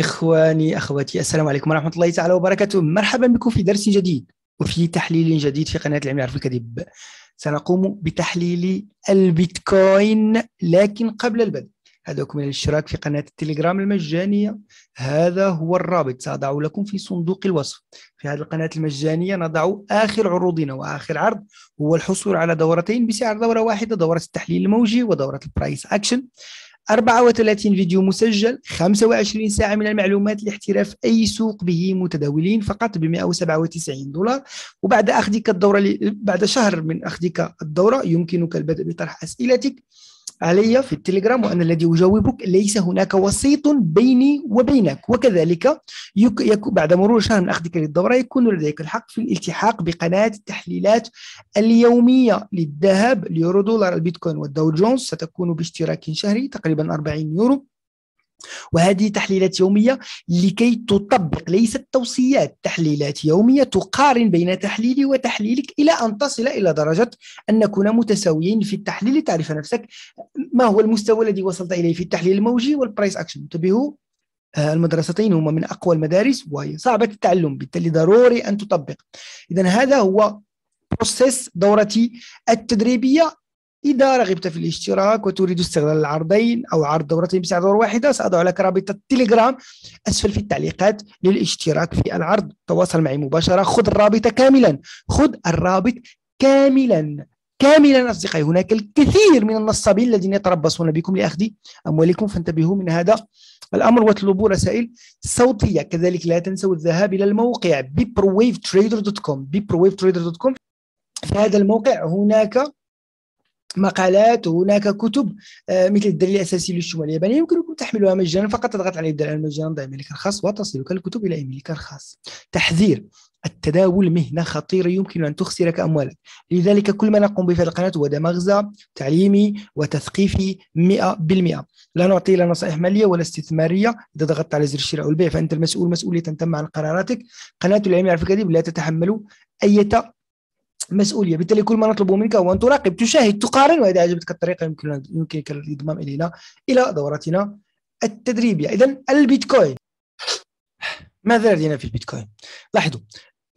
إخواني أخواتي السلام عليكم ورحمة الله تعالى وبركاته. مرحبا بكم في درس جديد وفي تحليل جديد في قناة العلم يعرف الكذب سنقوم بتحليل البيتكوين لكن قبل البدء. أدعوكم إلى الاشتراك في قناة التليجرام المجانية. هذا هو الرابط سأضع لكم في صندوق الوصف. في هذه القناة المجانية نضع آخر عروضنا وآخر عرض. هو الحصول على دورتين بسعر دورة واحدة دورة التحليل الموجي ودورة البرايس أكشن 34 فيديو مسجل 25 ساعة من المعلومات لاحتراف أي سوق به متداولين فقط ب 197 دولار. وبعد أخذك الدورة بعد شهر من أخذك الدورة يمكنك البدء بطرح أسئلتك. علي في التليجرام وأنا الذي أجاوبك ليس هناك وسيط بيني وبينك. وكذلك يك بعد مرور شهر أخذك للدورة يكون لديك الحق في الالتحاق بقناة التحليلات اليومية للذهب اليورو دولار البيتكوين والداو جونز. ستكون باشتراك شهري تقريبا 40 يورو. وهذه تحليلات يومية لكي تطبق ليست توصيات تحليلات يومية تقارن بين تحليلي وتحليلك إلى أن تصل إلى درجة أن نكون متساويين في التحليل. لتعرف نفسك ما هو المستوى الذي وصلت إليه في التحليل الموجي وال price action انتبهوا آه، المدرستين هما من أقوى المدارس وهي صعبة التعلم بالتالي ضروري أن تطبق. إذا هذا هو process دورتي التدريبية. إذا رغبت في الاشتراك وتريد استغلال العرضين أو عرض دورتين بسعر دورة واحدة سأضع لك رابط التليجرام أسفل في التعليقات للاشتراك في العرض. تواصل معي مباشرة. خذ الرابط كاملا. خذ الرابط كاملا. كاملا أصدقائي هناك الكثير من النصابين الذين يتربصون بكم لأخذ أموالكم فانتبهوا من هذا الأمر واطلبوا رسائل صوتية. كذلك لا تنسوا الذهاب إلى الموقع beproftrader.com beproftrader.com في هذا الموقع هناك مقالات وهناك كتب آه، مثل الدليل الأساسي للشمول اليابانيه يمكنكم تحملها مجانا فقط تضغط على الدليل مجانا ضع إيميلك الخاص وتصلك الكتب إلى إيميلك الخاص. تحذير التداول مهنة خطيرة يمكن أن تخسرك أموالك. لذلك كل ما نقوم به في القناة هو مغزى تعليمي وتثقيفي 100% لا نعطي لا نصائح مالية ولا استثمارية. إذا ضغطت على زر الشراء والبيع فأنت المسؤول مسؤولية تم عن قراراتك. قناة العلم يعرف الكذب لا تتحمل أي مسؤولية. بالتالي كل ما نطلب منك هو ان تراقب تشاهد تقارن وإذا عجبتك الطريقة يمكن يمكنك الانضمام الينا إلى دورتنا التدريبية. اذا البيتكوين. ماذا لدينا في البيتكوين؟ لاحظوا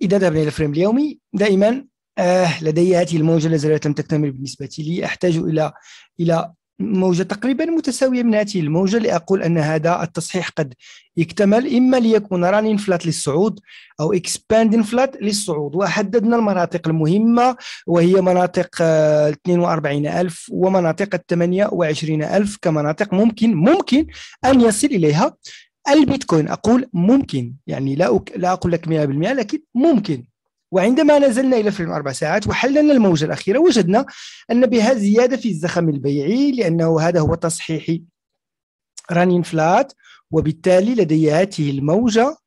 إذا ذهبنا إلى الفريم اليومي دائما آه لدي هذه الموجة التي لم تكتمل بالنسبة لي. أحتاج إلى إلى موجة تقريبا متساوية من هذه الموجة لأقول أن هذا التصحيح قد يكتمل إما ليكون running flat للصعود أو expanding flat للصعود. وحددنا المناطق المهمة وهي مناطق 42000 آه، ومناطق 28000 كمناطق ممكن ممكن أن يصل إليها. البيتكوين أقول ممكن يعني لا لا أقول لك 100% لكن ممكن. وعندما نزلنا إلى frame أربع ساعات وحللنا الموجة الأخيرة وجدنا أن بها زيادة في الزخم البيعي لأنه هذا هو تصحيحي رانين فلات وبالتالي لدي هذه الموجة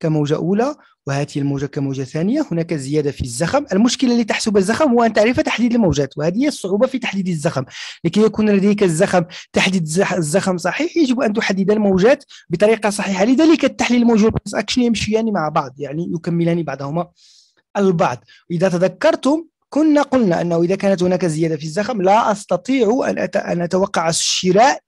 كموجة أولى وهذه الموجة كموجة ثانية. هناك زيادة في الزخم. المشكلة لتحسب الزخم هو أن تعرف تحديد الموجات وهذه هي الصعوبة في تحديد الزخم. لكي يكون لديك الزخم تحديد الزخم صحيح يجب أن تحدد الموجات بطريقة صحيحة. لذلك التحليل الموجود أكشن يمشيان مع بعض يعني يكملان بعضهما البعض. إذا تذكرتم كنا قلنا أنه إذا كانت هناك زيادة في الزخم لا أستطيع أن أتوقع الشراء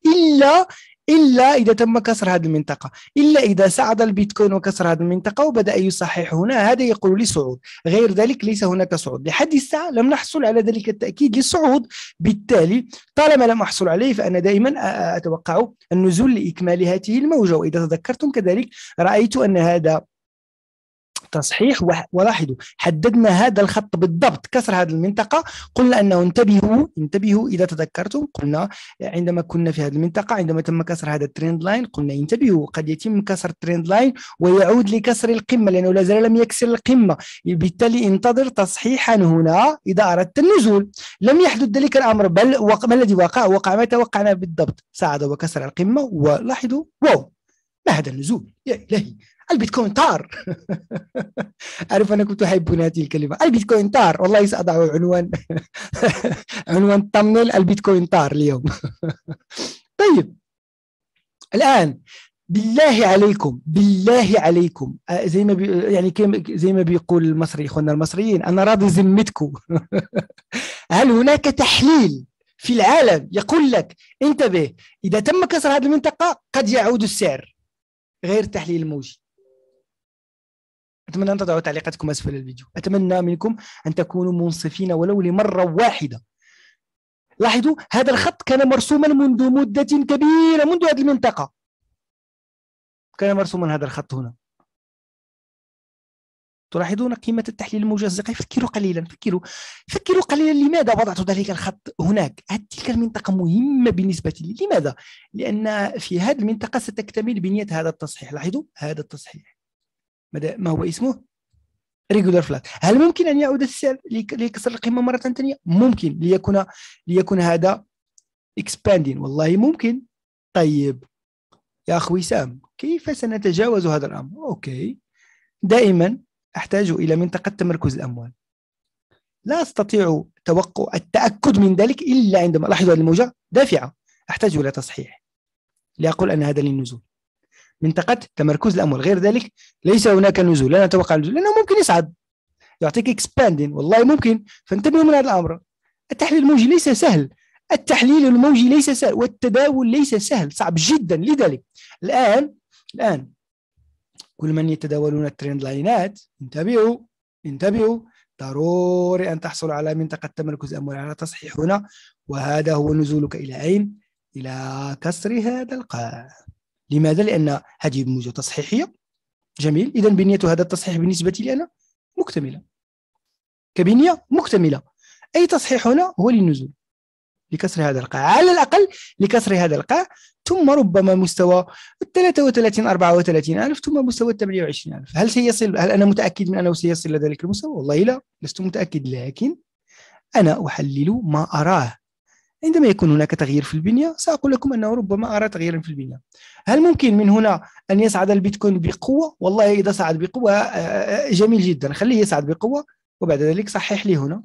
إلا إذا تم كسر هذه المنطقة إلا إذا صعد البيتكوين وكسر هذه المنطقة وبدأ يصحح هنا هذا يقول لي صعود. غير ذلك ليس هناك صعود. لحد الساعة لم نحصل على ذلك التأكيد للصعود. بالتالي طالما لم أحصل عليه فأنا دائما أتوقع النزول لإكمال هذه الموجة. وإذا تذكرتم كذلك رأيت أن هذا تصحيح ولاحظوا حددنا هذا الخط بالضبط كسر هذه المنطقة قلنا أنه انتبهوا انتبهوا إذا تذكرتم قلنا عندما كنا في هذه المنطقة عندما تم كسر هذا ال trend line قلنا انتبهوا قد يتم كسر ال trend line ويعود لكسر القمة لأنه لا زال لم يكسر القمة. بالتالي انتظر تصحيحا هنا إذا أردت النزول. لم يحدث ذلك الأمر بل ما الذي وقع؟ وقع ما توقعنا بالضبط. صعد وكسر القمة ولاحظوا wow! ما هذا النزول؟ يا إلهي البيتكوين طار. أعرف أنا كنت أحب هذه الكلمة. البيتكوين طار. والله سأضع عنوان. عنوان تمنيل البيتكوين طار اليوم. طيب. الآن بالله عليكم بالله عليكم. آه، زي ما بي يعني زي ما بيقول المصري إخواننا المصريين أنا راضي ذمتكم هل هناك تحليل في العالم يقول لك انتبه إذا تم كسر هذه المنطقة قد يعود السعر؟ غير التحليل الموجي. أتمنى أن تضعوا تعليقاتكم أسفل الفيديو. أتمنى منكم أن تكونوا منصفين ولو لمرة واحدة. لاحظوا هذا الخط كان مرسوما منذ مدة كبيرة منذ هذه المنطقة. كان مرسوما هذا الخط هنا. تلاحظون قيمة التحليل أصدقائي فكروا قليلا فكروا. فكروا قليلا. لماذا وضعت ذلك الخط هناك؟ تلك المنطقة مهمة بالنسبة لي. لماذا؟ لأن في هذه المنطقة ستكتمل بنية هذا التصحيح. لاحظوا؟ هذا التصحيح. ما هو اسمه؟ regular flat هل ممكن أن يعود السعر لكسر القمة مرة ثانية؟ ممكن. ليكون ليكون هذا expanding. والله ممكن. طيب. يا أخ وسام كيف سنتجاوز هذا الأمر؟ okay. دائما أحتاج إلى منطقة تمركز الأموال. لا أستطيع توقع التأكد من ذلك إلا عندما لاحظوا هذه الموجة دافعة. أحتاج إلى تصحيح. لأقول أن هذا للنزول. منطقة تمركز الأموال. غير ذلك ليس هناك نزول. لا نتوقع النزول. لأنه ممكن يصعد. يعطيك اكسباندين والله ممكن. فانتبهوا من هذا الأمر. التحليل الموجي ليس سهل. التحليل الموجي ليس سهل. والتداول ليس سهل. صعب جدا. لذلك الآن الآن كل من يتداولون الترند لاينات انتبهوا انتبهوا ضروري أن تحصل على منطقة تمركز أموال على تصحيح هنا وهذا هو نزولك إلى أين؟ إلى كسر هذا القاع. لماذا؟ لأن هذه موجة تصحيحية. جميل. إذا بنية هذا التصحيح بالنسبة لي أنا مكتملة. كبنية مكتملة. أي تصحيح هنا هو للنزول. لكسر هذا القاع. على الأقل لكسر هذا القاع ثم ربما مستوى 33 34 ألف ثم مستوى 28 ألف. هل سيصل هل أنا متأكد من أنه سيصل إلى ذلك المستوى؟ والله لا لست متأكد لكن أنا أحلل ما أراه. عندما يكون هناك تغيير في البنية سأقول لكم أنه ربما أرى تغييرا في البنية. هل ممكن من هنا أن يصعد البيتكوين بقوة؟ والله إذا صعد بقوة آه، آه، جميل جدا. خليه يصعد بقوة وبعد ذلك صحح لي هنا.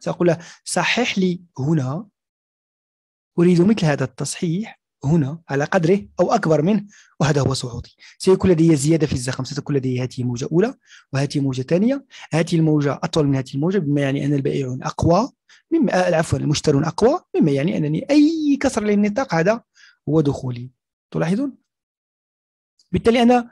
سأقول له صحح لي هنا. أريد مثل هذا التصحيح هنا على قدره أو أكبر منه وهذا هو صعودي. سيكون لدي زيادة في الزخم ستكون لدي هذه موجة أولى وهذه موجة ثانية. هذه الموجة أطول من هذه الموجة بما يعني أن البائعون أقوى مما عفوا المشترون أقوى مما يعني أنني أي كسر للنطاق هذا هو دخولي. تلاحظون؟ بالتالي أنا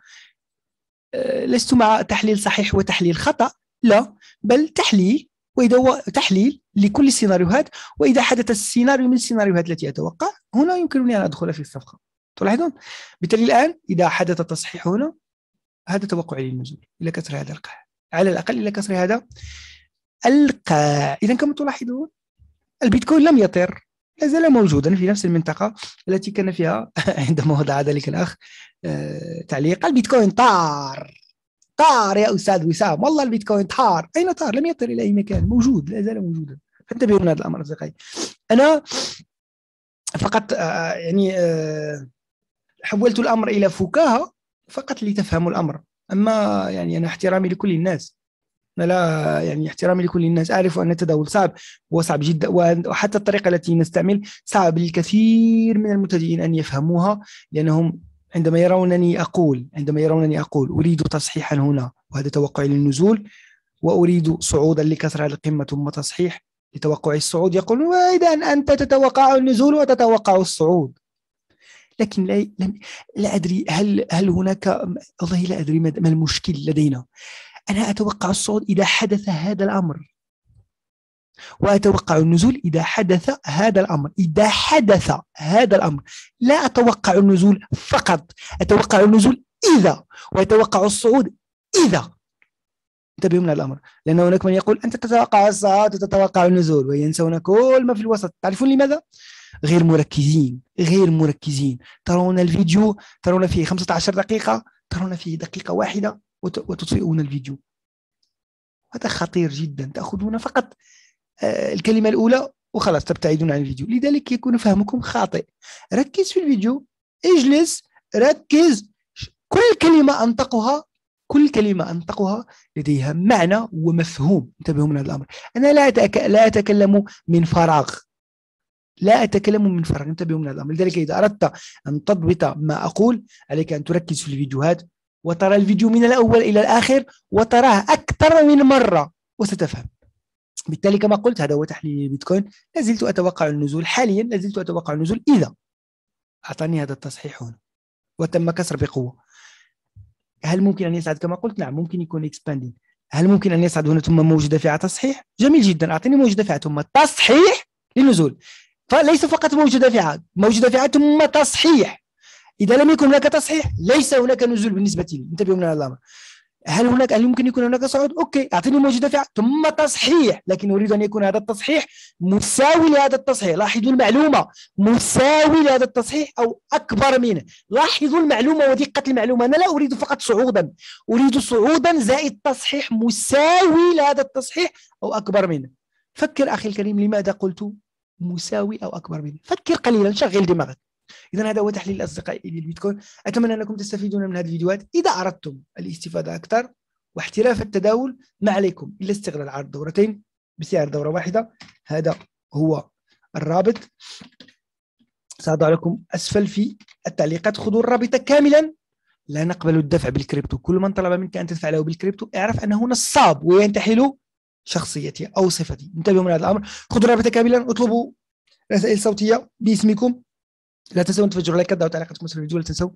آه، لست مع تحليل صحيح وتحليل خطأ لا بل تحليل وإذا هو تحليل لكل السيناريوهات وإذا حدث السيناريو من السيناريوهات التي أتوقع هنا يمكنني أن أدخل في الصفقة. تلاحظون؟ بالتالي الآن إذا حدث تصحيح هنا هذا توقعي للنزول إلى كسر هذا القاع. على الأقل إلى كسر هذا القاع. إذا كما تلاحظون البيتكوين لم يطر لا زال موجودا في نفس المنطقة التي كان فيها عندما وضع ذلك الأخ آه، تعليق. البيتكوين طار. طار يا أستاذ وسام. والله البيتكوين طار. أين طار؟ لم يطر إلى أي مكان. موجود لا زال موجودا. فانتبهوا من هذا الأمر أصدقائي. أنا فقط آه، يعني آه، حولت الأمر إلى فكاهة فقط لتفهموا الأمر. أما يعني أنا احترامي لكل الناس. أنا لا يعني احترامي لكل الناس. أعرف أن التداول صعب هو صعب جدا وحتى الطريقة التي نستعمل صعب للكثير من المبتدئين أن يفهموها لأنهم عندما يرونني أقول عندما يرونني أقول أريد تصحيحا هنا وهذا توقعي للنزول وأريد صعودا لكسر القمة ثم تصحيح. لتوقع الصعود يقولون إذا أنت تتوقع النزول وتتوقع الصعود. لكن لا لا أدري هل هل هناك والله لا أدري ما المشكل لدينا. أنا أتوقع الصعود إذا حدث هذا الأمر. وأتوقع النزول إذا حدث هذا الأمر. إذا حدث هذا الأمر. لا أتوقع النزول فقط. أتوقع النزول إذا. وأتوقع الصعود إذا. انتبهوا من الأمر. لأن هناك من يقول أنت تتوقع الصعود وتتوقع النزول وينسون كل ما في الوسط. تعرفون لماذا؟ غير مركزين غير مركزين. ترون الفيديو ترون فيه 15 دقيقة ترون فيه دقيقة واحدة وتطفئون الفيديو. هذا خطير جدا. تأخذون فقط آه، الكلمة الأولى وخلاص تبتعدون عن الفيديو. لذلك يكون فهمكم خاطئ. ركز في الفيديو اجلس ركز. كل كلمة أنطقها كل كلمة أنطقها لديها معنى ومفهوم. انتبهوا من هذا الأمر. أنا لا لا أتكلم من فراغ. لا أتكلم من فراغ. انتبهوا من هذا الأمر. لذلك إذا أردت أن تضبط ما أقول عليك أن تركز في الفيديوهات وترى الفيديو من الأول إلى الآخر وتراه أكثر من مرة وستفهم. بالتالي كما قلت هذا هو تحليل البيتكوين. لازلت أتوقع النزول. حاليا لازلت أتوقع النزول إذا. أعطاني هذا التصحيح هنا. وتم كسر بقوة. هل ممكن أن يصعد كما قلت نعم ممكن يكون expanding هل ممكن أن يصعد هنا ثم موجة دافعة تصحيح. جميل جدا. أعطيني موجة دافعة ثم تصحيح للنزول. فليس فقط موجة دافعة موجة دافعة ثم تصحيح. إذا لم يكن هناك تصحيح ليس هناك نزول بالنسبة لي. انتبهوا من هذا الامر هل هناك هل يمكن يكون هناك صعود؟ okay أعطيني موجة دافعة ثم تصحيح لكن أريد أن يكون هذا التصحيح مساوي لهذا التصحيح. لاحظوا المعلومة مساوي لهذا التصحيح أو أكبر منه. لاحظوا المعلومة ودقة المعلومة. أنا لا أريد فقط صعودا أريد صعودا زائد تصحيح مساوي لهذا التصحيح أو أكبر منه. فكر أخي الكريم لماذا قلت مساوي أو أكبر منه؟ فكر قليلا شغل دماغك. اذا هذا هو تحليل الأصدقاء للبيتكوين. أتمنى أنكم تستفيدون من هذه الفيديوهات. إذا أردتم الاستفادة أكثر واحتراف التداول ما عليكم إلا استغلال عرض دورتين بسعر دورة واحدة. هذا هو الرابط. سأضع لكم أسفل في التعليقات. خذوا الرابط كاملا. لا نقبل الدفع بالكريبتو. كل من طلب منك أن تدفع له بالكريبتو اعرف أنه نصاب وينتحل شخصيتي أو صفتي. انتبهوا من هذا الأمر. خذوا الرابط كاملا. اطلبوا رسائل صوتية باسمكم. لا تنسوا أن تفجروا like ات أو تعليقاتكم اسفل الفيديو ولا تنسوا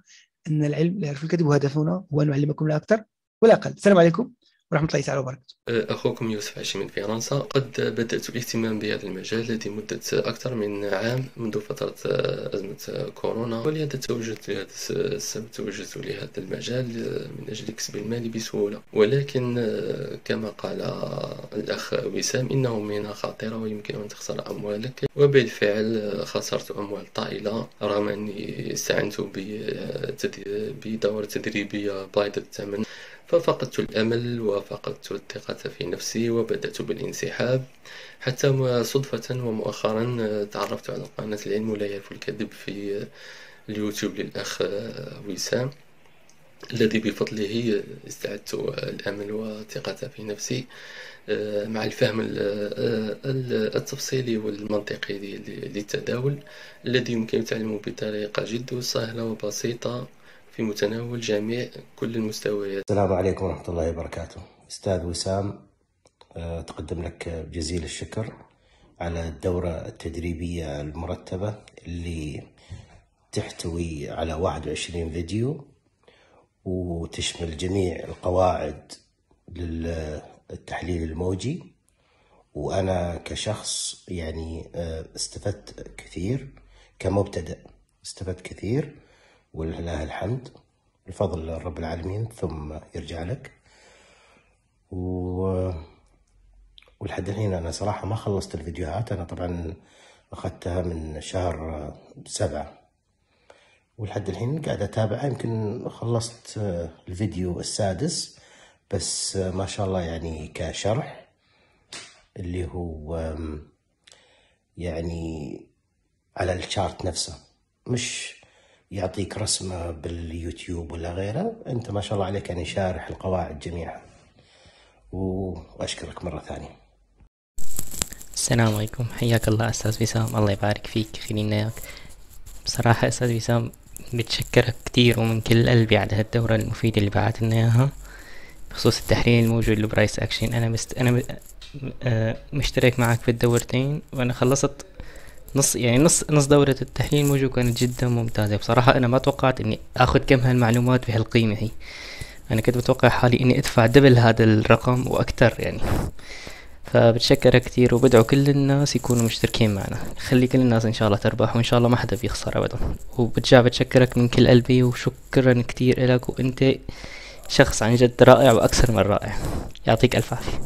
أن العلم لا يعرف الكذب وهدفنا هو أن نعلمكم لا أكثر ولا أقل. السلام عليكم. ورحمة الله تعالى وبركاته. أخوكم يوسف عشي من فرنسا. قد بدأت الاهتمام بهذا المجال لمدة أكثر من عام منذ فترة أزمة كورونا. ولهذا توجدت السبب توجدت لهذا المجال من أجل كسب المال بسهولة. ولكن كما قال الأخ وسام إنه مهنة خطيرة ويمكن أن تخسر أموالك. وبالفعل خسرت أموال طائلة. رغم أني استعنت بدورة تدريبية بايضة الثمن ففقدت الأمل وفقدت الثقة في نفسي وبدأت بالانسحاب. حتى صدفة ومؤخرا تعرفت على قناة العلم لا يعرف الكذب في اليوتيوب للأخ وسام الذي بفضله استعدت الأمل والثقة في نفسي مع الفهم التفصيلي والمنطقي للتداول الذي يمكن تعلمه بطريقة جد سهلة وبسيطة. في متناول جميع كل المستويات. السلام عليكم ورحمة الله وبركاته. أستاذ وسام آه، تقدم لك جزيل الشكر على الدورة التدريبية المرتبة اللي تحتوي على 21 فيديو وتشمل جميع القواعد للتحليل الموجي. وأنا كشخص يعني آه، استفدت كثير كمبتدئ استفدت كثير. ولله الحمد بفضل رب العالمين ثم يرجع لك. و... ولحد الحين أنا صراحة ما خلصت الفيديوهات. أنا طبعا أخذتها من شهر سبعة. ولحد الحين قاعد أتابعها. يمكن خلصت الفيديو السادس بس ما شاء الله يعني كشرح اللي هو يعني على الشارت نفسه. مش يعطيك رسمة باليوتيوب ولا غيره أنت ما شاء الله عليك يعني شارح القواعد جميعها وأشكرك مرة ثانية. السلام عليكم. حياك الله أستاذ وسام الله يبارك فيك. خلينا إياك. بصراحة أستاذ وسام متشكرك كتير ومن كل قلبي على هالدورة المفيدة اللي بعت لنا إياها بخصوص التحليل الموجود لبرايس أكشن. أنا مست... أنا آه، مشترك معك في الدورتين وأنا خلصت نص يعني نص نص دورة التحليل موجو كانت جدا ممتازة. بصراحة أنا ما توقعت إني آخذ كم هالمعلومات بهالقيمة هي. أنا كنت متوقع حالي إني أدفع دبل هذا الرقم وأكثر يعني. فبتشكرك كثير وبدعو كل الناس يكونوا مشتركين معنا. خلي كل الناس إن شاء الله تربح وإن شاء الله ما حدا بيخسر أبدا. وبرجع بتشكرك من كل قلبي وشكرا كثير إلك وأنت شخص عن جد رائع وأكثر من رائع. يعطيك ألف عافية.